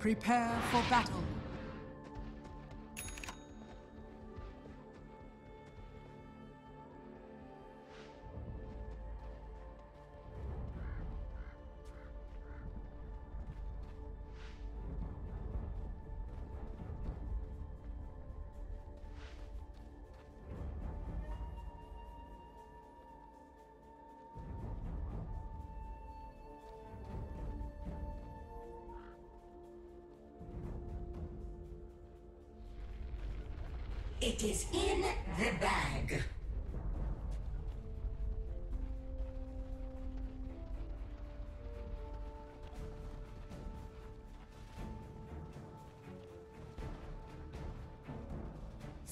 Prepare for battle.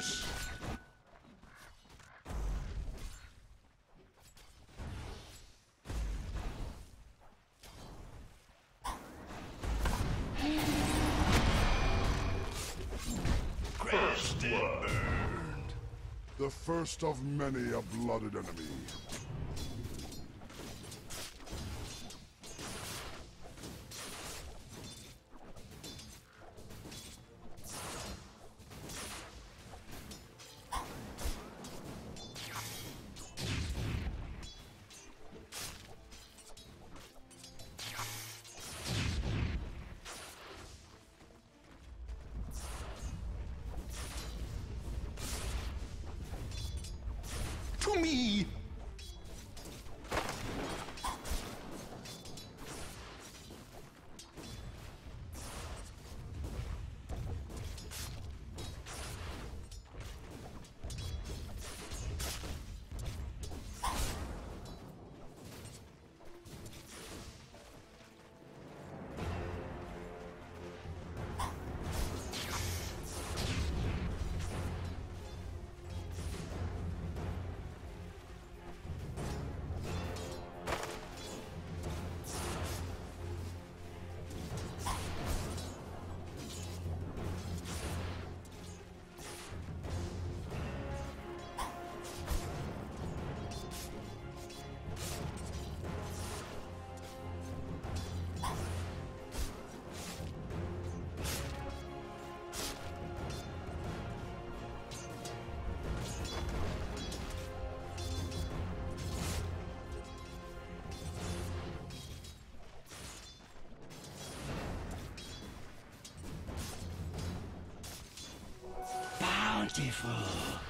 Stupendous! First. The first of many a blooded enemy. Bountiful.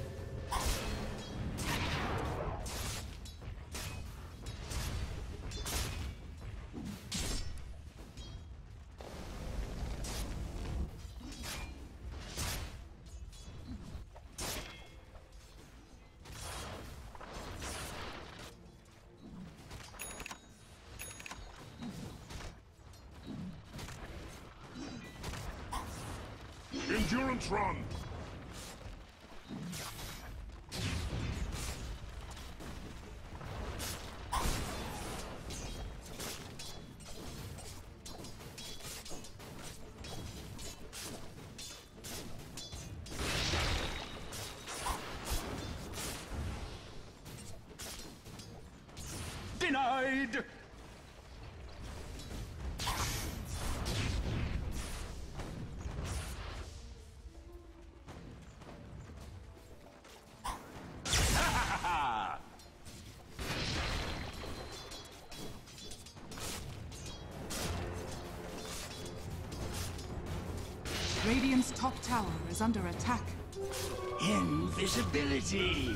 Denied! Radiant's top tower is under attack. Invisibility!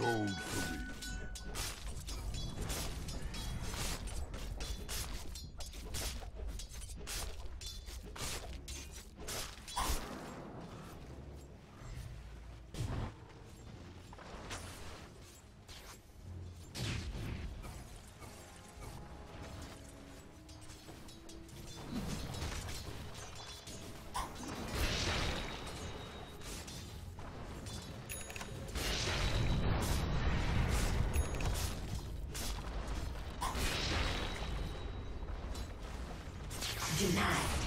Gold Denied.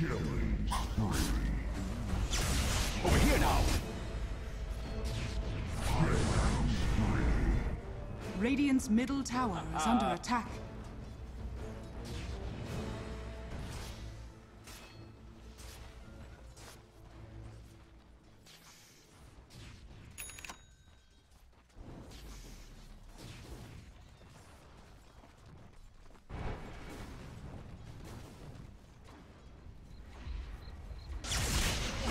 Killing spree. Over here now. Radiant's middle tower is under uh, attack.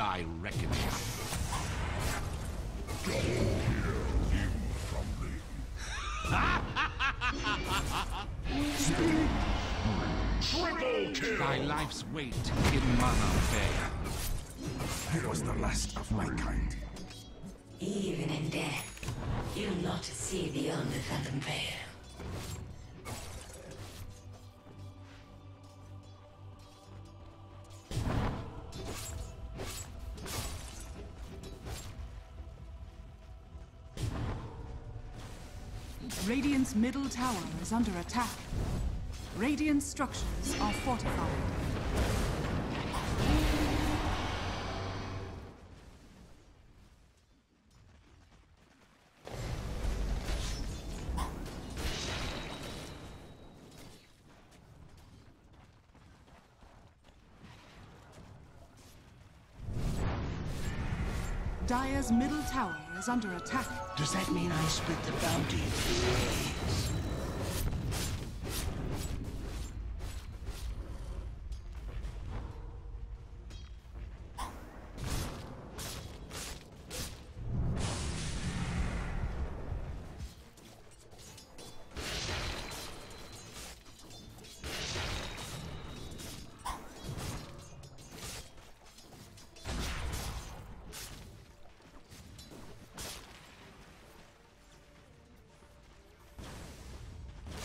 Thy reckoning. Thy life's weight in mana bear. I was the last of my kind. Even in death, you'll not see beyond the Phantom Veil. Radiant's middle tower is under attack. Radiant structures are fortified. Dire's middle tower is under attack. Does that mean I split the bounty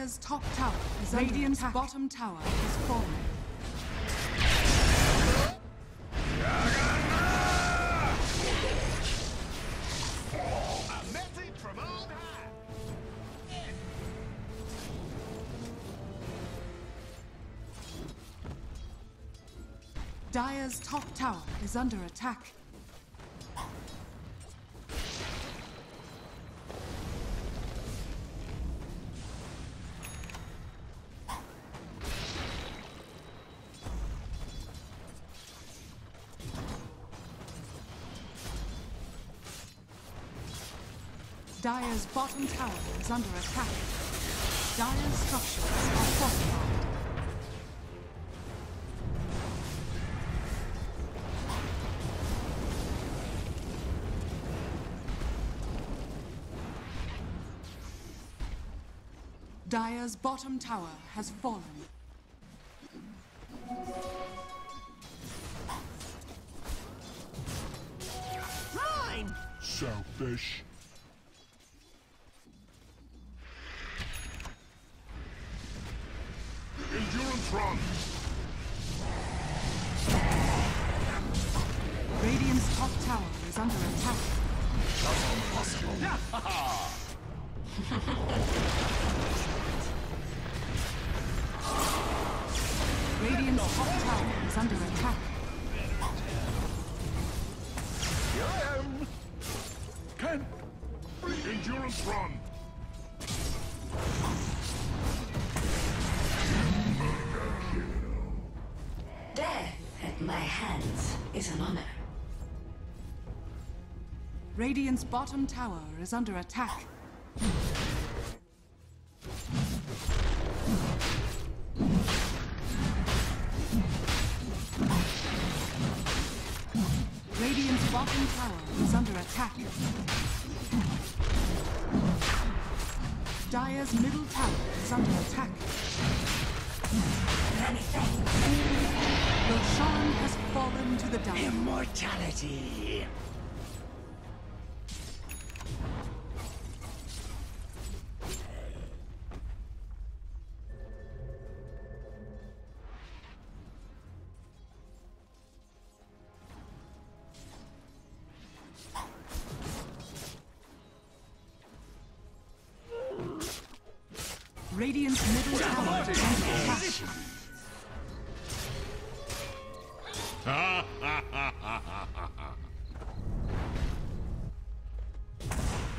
Dire's top tower is Radiant's attack. bottom tower is falling. A message from on high. Dire's top tower is under attack. Bottom tower is under attack. Dire's structures are fortified. Dire's bottom tower has fallen. Rhyme! Selfish. Endurance Radiant's bottom tower is under attack. Radiant's bottom tower is under attack. Dire's middle tower is under attack. Roshan has fallen to the dark. Immortality!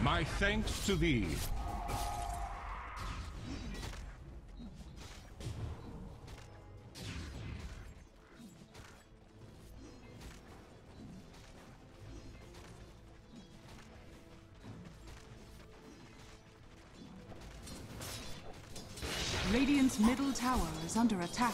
My thanks to thee. Radiant's middle tower is under attack.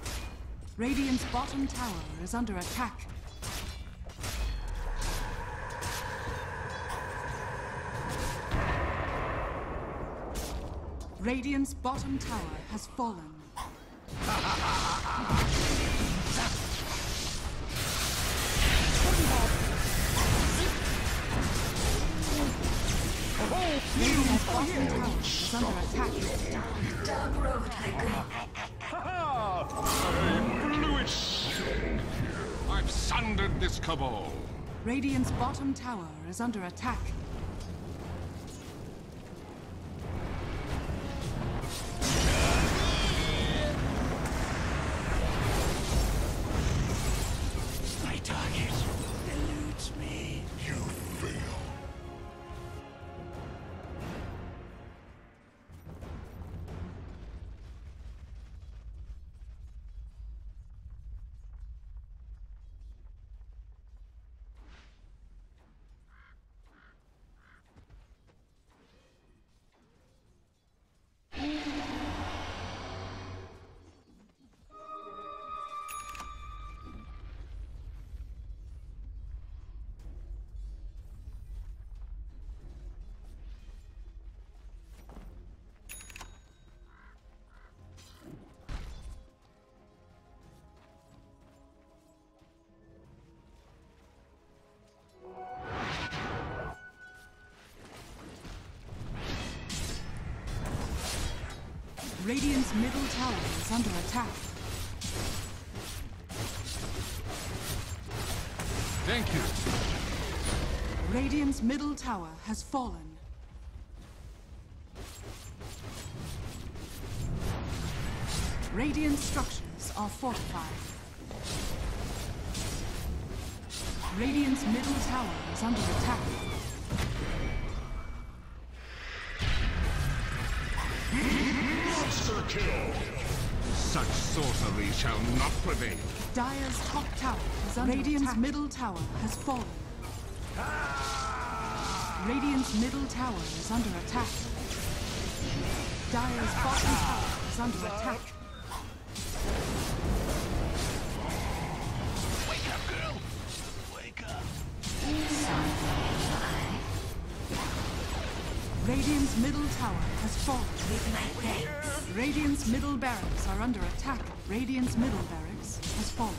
Radiant's bottom tower is under attack. Radiant's bottom tower has fallen. Radiant's bottom tower is under attack. Dark road I've sundered this cabal. Radiant's bottom tower is under attack. Radiant's middle tower is under attack. Thank you. Radiant's middle tower has fallen. Radiant structures are fortified. Radiant's middle tower is under attack. Such sorcery shall not prevail. Dire's top tower is under Radiant's attack. middle tower has fallen. Radiant's middle tower is under attack. Dire's bottom tower is under attack. Radiant's middle tower has fallen. With my thanks. Radiant's middle barracks are under attack. Radiant's middle barracks has fallen.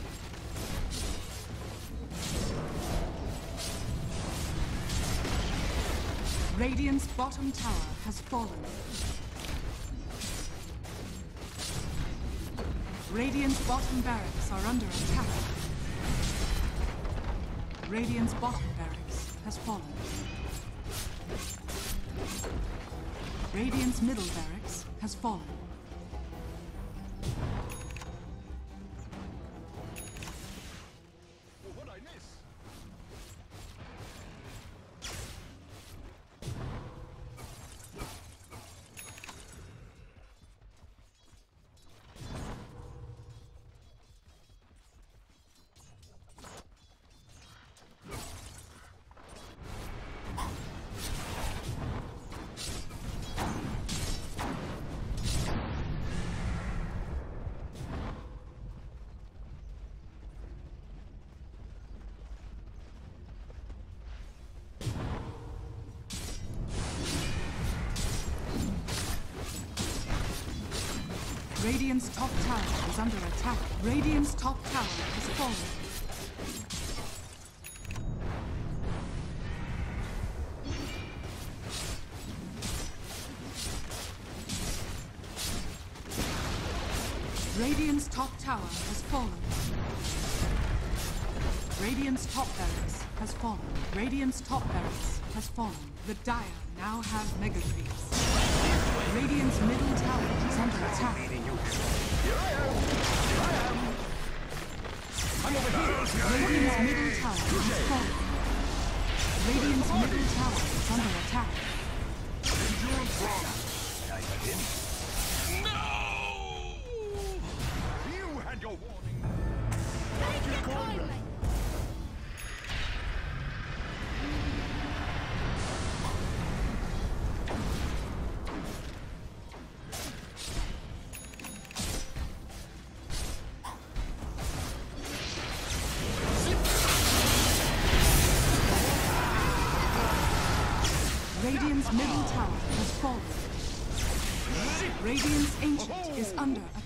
Radiant's bottom tower has fallen. Radiant's bottom barracks are under attack. Radiant's bottom barracks has fallen. Radiant's middle barracks has fallen. Radiant's top tower is under attack. Radiant's top tower has fallen. Radiant's top tower has fallen. Radiant's top barracks has fallen. Radiant's top barracks has fallen. The Dire now have mega creeps. Radiant's middle tower is under attack. Here I am. I'm over here. Radiant's middle tower has fallen. Radiant's middle tower is under attack. You middle tower has fallen. Radiant's ancient is under attack.